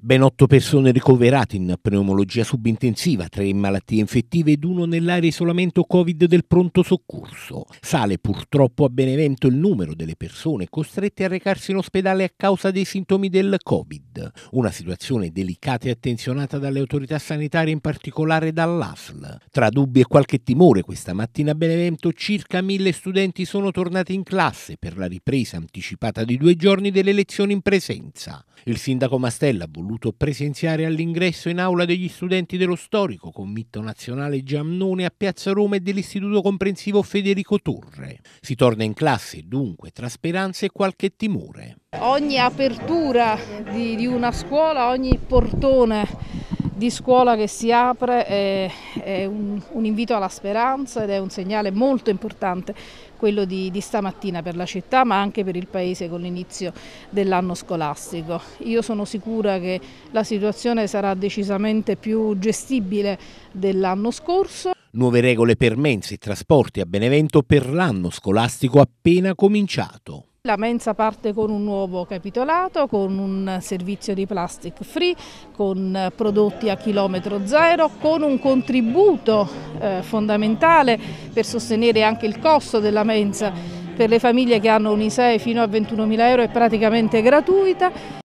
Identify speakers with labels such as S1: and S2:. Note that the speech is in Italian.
S1: Ben otto persone ricoverate in pneumologia subintensiva, tre in malattie infettive ed uno nell'area isolamento Covid del pronto soccorso. Sale purtroppo a Benevento il numero delle persone costrette a recarsi in ospedale a causa dei sintomi del Covid. Una situazione delicata e attenzionata dalle autorità sanitarie, in particolare dall'ASL. Tra dubbi e qualche timore, questa mattina a Benevento circa mille studenti sono tornati in classe per la ripresa anticipata di due giorni delle lezioni in presenza. Il sindaco Mastella ha voluto presenziare all'ingresso in aula degli studenti dello storico committo nazionale Giannone a Piazza Roma e dell'Istituto Comprensivo Federico Torre. Si torna in classe dunque tra speranze e qualche timore.
S2: Ogni apertura di, di una scuola, ogni portone di scuola che si apre è, è un, un, invito alla speranza ed è un segnale molto importante quello di, di stamattina per la città ma anche per il Paese con l'inizio dell'anno scolastico. Io sono sicura che la situazione sarà decisamente più gestibile dell'anno scorso.
S1: Nuove regole per mense e trasporti a Benevento per l'anno scolastico appena cominciato.
S2: La mensa parte con un nuovo capitolato, con un servizio di plastic free, con prodotti a chilometro zero, con un contributo eh, fondamentale per sostenere anche il costo della mensa per le famiglie che hanno un ISEE fino a 21.000 euro è praticamente gratuita.